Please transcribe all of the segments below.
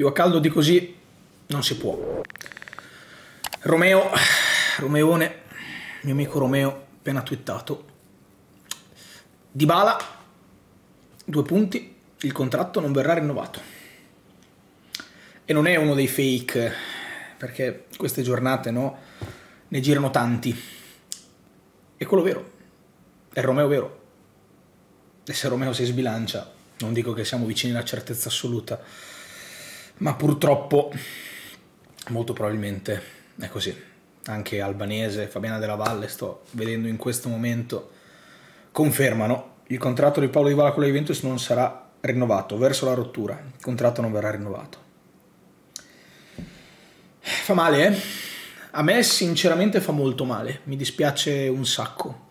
Più a caldo di così non si può. Romeo, Romeone, mio amico Romeo, appena twittato. Di Bala, due punti, il contratto non verrà rinnovato. E non è uno dei fake, perché queste giornate no, ne girano tanti. È quello vero, è Romeo vero. E se Romeo si sbilancia, non dico che siamo vicini alla certezza assoluta, ma purtroppo, molto probabilmente è così. Anche Albanese, Fabiana della Valle, sto vedendo in questo momento, confermano il contratto di Paolo Di Vala con la Juventus non sarà rinnovato, verso la rottura, il contratto non verrà rinnovato. Fa male, eh? A me sinceramente fa molto male, mi dispiace un sacco.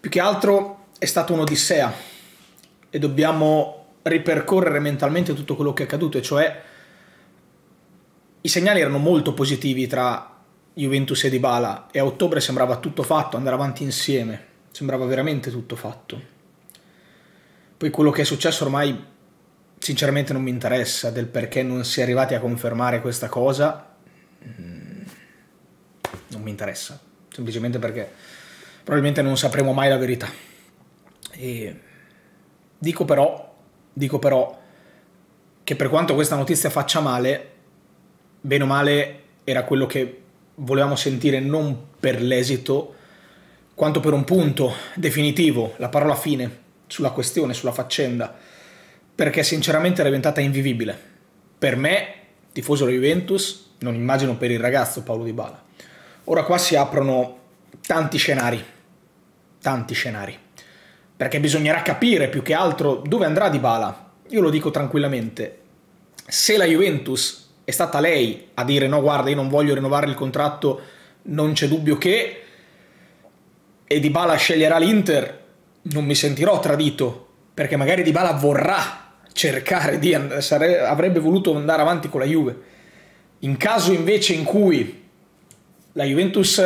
Più che altro è stata un'odissea e dobbiamo ripercorrere mentalmente tutto quello che è accaduto, e cioè i segnali erano molto positivi tra Juventus e Dybala e a ottobre sembrava tutto fatto, andare avanti insieme, sembrava veramente tutto fatto. Poi quello che è successo ormai sinceramente non mi interessa del perché non si è arrivati a confermare questa cosa, mm, non mi interessa, semplicemente perché probabilmente non sapremo mai la verità. E dico però, dico però che per quanto questa notizia faccia male, bene o male era quello che volevamo sentire non per l'esito, quanto per un punto definitivo, la parola fine sulla questione, sulla faccenda, perché sinceramente era diventata invivibile. Per me, tifoso della Juventus, non immagino per il ragazzo Paolo Di Bala. Ora qua si aprono tanti scenari, tanti scenari, perché bisognerà capire più che altro dove andrà Di Bala. Io lo dico tranquillamente, se la Juventus è stata lei a dire no guarda io non voglio rinnovare il contratto, non c'è dubbio che e Dybala sceglierà l'Inter, non mi sentirò tradito perché magari Dybala vorrà cercare di andare, avrebbe voluto andare avanti con la Juve. In caso invece in cui la Juventus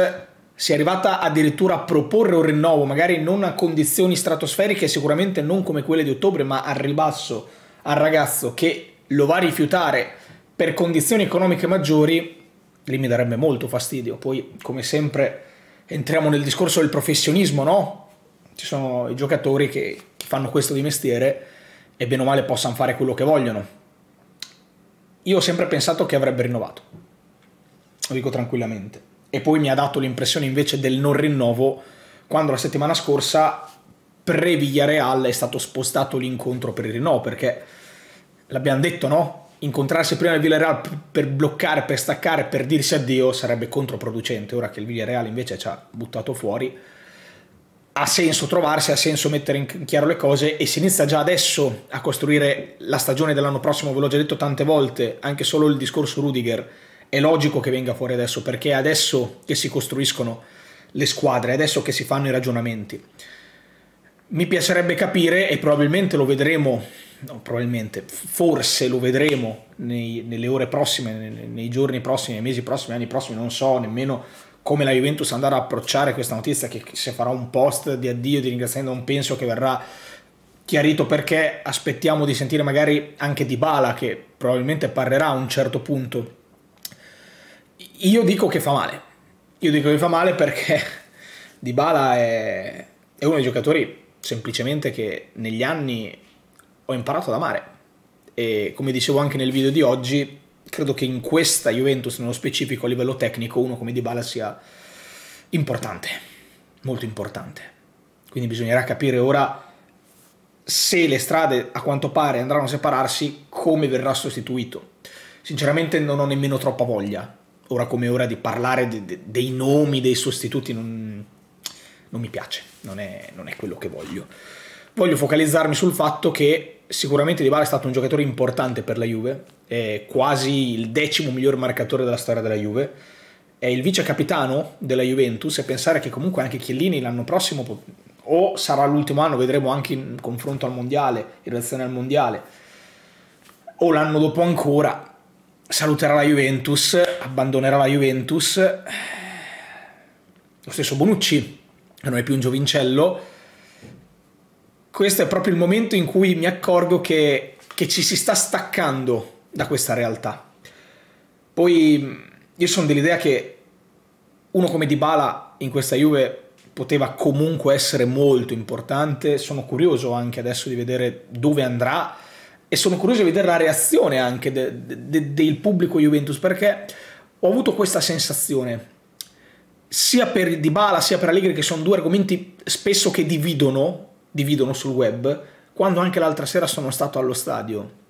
sia arrivata addirittura a proporre un rinnovo, magari non a condizioni stratosferiche, sicuramente non come quelle di ottobre, ma al ribasso al ragazzo che lo va a rifiutare per condizioni economiche maggiori, lì mi darebbe molto fastidio. Poi, come sempre, entriamo nel discorso del professionismo, no? Ci sono i giocatori che fanno questo di mestiere e bene o male possano fare quello che vogliono. Io ho sempre pensato che avrebbe rinnovato, lo dico tranquillamente. E poi mi ha dato l'impressione invece del non rinnovo quando la settimana scorsa pre-Villareal è stato spostato l'incontro per il rinnovo, perché l'abbiamo detto, no? Incontrarsi prima del Villarreal per bloccare, per staccare, per dirsi addio sarebbe controproducente. Ora che il Villarreal invece ci ha buttato fuori, ha senso trovarsi, ha senso mettere in chiaro le cose e si inizia già adesso a costruire la stagione dell'anno prossimo. Ve l'ho già detto tante volte, anche solo il discorso Rudiger è logico che venga fuori adesso perché è adesso che si costruiscono le squadre, è adesso che si fanno i ragionamenti. Mi piacerebbe capire e probabilmente lo vedremo no, probabilmente, forse lo vedremo nei, nelle ore prossime, nei, nei, giorni prossimi, nei mesi prossimi, anni prossimi, non so nemmeno come la Juventus andrà a approcciare questa notizia, che se farà un post di addio, di ringraziamento, non penso che verrà chiarito perché aspettiamo di sentire magari anche Di Bala che probabilmente parlerà a un certo punto. Io dico che fa male, io dico che fa male perché Di Bala è, è uno dei giocatori semplicemente che negli anni ho imparato ad amare. E come dicevo anche nel video di oggi, credo che in questa Juventus, nello specifico a livello tecnico, uno come Dybala sia importante, molto importante. Quindi bisognerà capire ora se le strade a quanto pare andranno a separarsi, come verrà sostituito. Sinceramente non ho nemmeno troppa voglia, ora come ora, di parlare de- de- dei nomi dei sostituti, non, non mi piace, non è, non è quello che voglio. Voglio focalizzarmi sul fatto che sicuramente Dybala è stato un giocatore importante per la Juve, è quasi il decimo miglior marcatore della storia della Juve, è il vice capitano della Juventus e pensare che comunque anche Chiellini l'anno prossimo o sarà l'ultimo anno, vedremo anche in confronto al mondiale, in relazione al mondiale, o l'anno dopo ancora saluterà la Juventus, abbandonerà la Juventus. Lo stesso Bonucci, che non è più un giovincello, questo è proprio il momento in cui mi accorgo che, che ci si sta staccando da questa realtà. Poi io sono dell'idea che uno come Dybala in questa Juve poteva comunque essere molto importante, sono curioso anche adesso di vedere dove andrà e sono curioso di vedere la reazione anche de, de, del pubblico Juventus perché ho avuto questa sensazione sia per Dybala sia per Allegri che sono due argomenti spesso che dividono, dividono sul web quando anche l'altra sera sono stato allo stadio.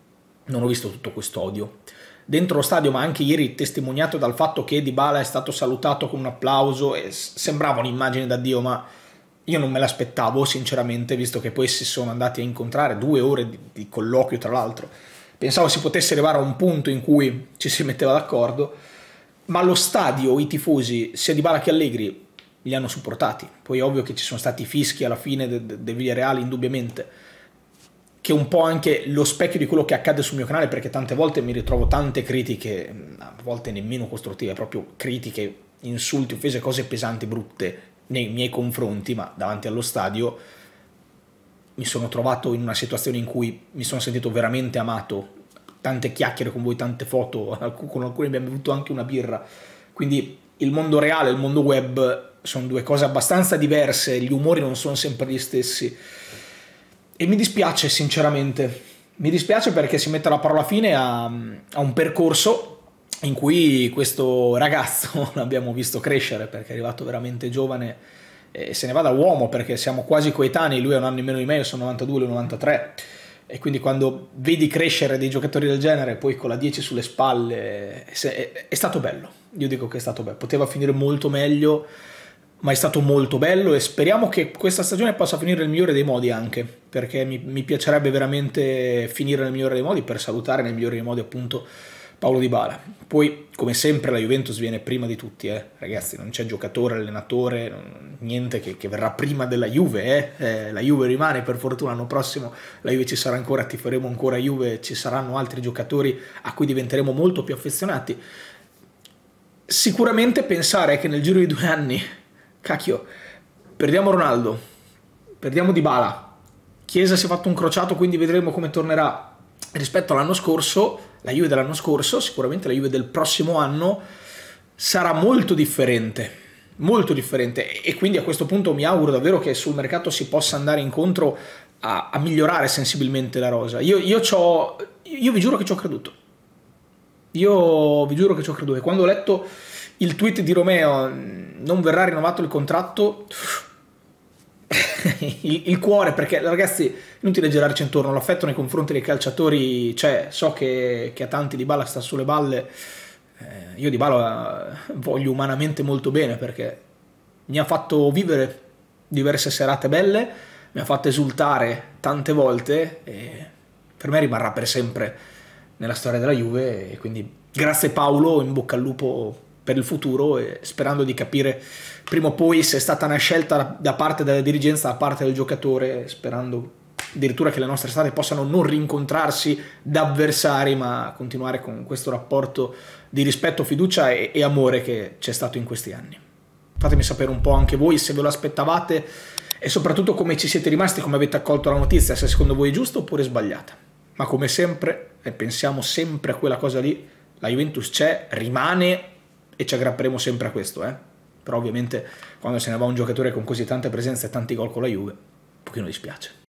Non ho visto tutto questo odio. Dentro lo stadio ma anche ieri testimoniato dal fatto che Dybala è stato salutato con un applauso e sembrava un'immagine da Dio ma io non me l'aspettavo sinceramente visto che poi si sono andati a incontrare due ore di, di colloquio tra l'altro. Pensavo si potesse arrivare a un punto in cui ci si metteva d'accordo ma lo stadio, i tifosi, sia di Bala che Allegri, li hanno supportati. Poi ovvio che ci sono stati fischi alla fine del de, de Villareal, indubbiamente, che è un po' anche lo specchio di quello che accade sul mio canale, perché tante volte mi ritrovo tante critiche, a volte nemmeno costruttive, proprio critiche, insulti, offese, cose pesanti, brutte nei miei confronti, ma davanti allo stadio mi sono trovato in una situazione in cui mi sono sentito veramente amato tante chiacchiere con voi, tante foto, con alcuni abbiamo bevuto anche una birra. Quindi il mondo reale il mondo web sono due cose abbastanza diverse, gli umori non sono sempre gli stessi. E mi dispiace sinceramente, mi dispiace perché si mette la parola fine a, a un percorso in cui questo ragazzo l'abbiamo visto crescere perché è arrivato veramente giovane e se ne va da uomo perché siamo quasi coetanei, lui è un anno in meno di me, io sono 92, lui 93 e quindi quando vedi crescere dei giocatori del genere, poi con la 10 sulle spalle, è, è, stato bello. Io dico che è stato bello. Poteva finire molto meglio, ma è stato molto bello e speriamo che questa stagione possa finire nel migliore dei modi anche, perché mi, mi piacerebbe veramente finire nel migliore dei modi per salutare nel migliore dei modi appunto Paolo Di Bala. Poi, come sempre, la Juventus viene prima di tutti, eh. ragazzi, non c'è giocatore, allenatore, niente che, che verrà prima della Juve. Eh. Eh, la Juve rimane, per fortuna l'anno prossimo la Juve ci sarà ancora, tiferemo ancora Juve, ci saranno altri giocatori a cui diventeremo molto più affezionati. Sicuramente pensare che nel giro di due anni, cacchio, perdiamo Ronaldo, perdiamo Di Bala, Chiesa si è fatto un crociato, quindi vedremo come tornerà rispetto all'anno scorso la Juve dell'anno scorso, sicuramente la Juve del prossimo anno sarà molto differente molto differente e quindi a questo punto mi auguro davvero che sul mercato si possa andare incontro a, a migliorare sensibilmente la rosa. Io, io, io, vi giuro che ci ho creduto. Io vi giuro che ci ho creduto. E quando ho letto il tweet di Romeo, non verrà rinnovato il contratto, il, il, cuore, perché ragazzi, inutile girarci intorno, l'affetto nei confronti dei calciatori c'è, so che, che a tanti di Bala sta sulle balle, eh, io di Bala eh, voglio umanamente molto bene perché mi ha fatto vivere diverse serate belle, mi ha fatto esultare tante volte e per me rimarrà per sempre nella storia della Juve e quindi grazie Paolo, in bocca al lupo per il futuro e sperando di capire prima o poi se è stata una scelta da parte della dirigenza, da parte del giocatore, sperando addirittura che le nostre strade possano non rincontrarsi da avversari, ma continuare con questo rapporto di rispetto, fiducia e, e amore che c'è stato in questi anni. Fatemi sapere un po' anche voi se ve lo aspettavate e soprattutto come ci siete rimasti, come avete accolto la notizia, se secondo voi è giusta oppure sbagliata. Ma come sempre, e pensiamo sempre a quella cosa lì, la Juventus c'è, rimane e ci aggrapperemo sempre a questo, eh? però ovviamente quando se ne va un giocatore con così tante presenze e tanti gol con la Juve, un pochino dispiace.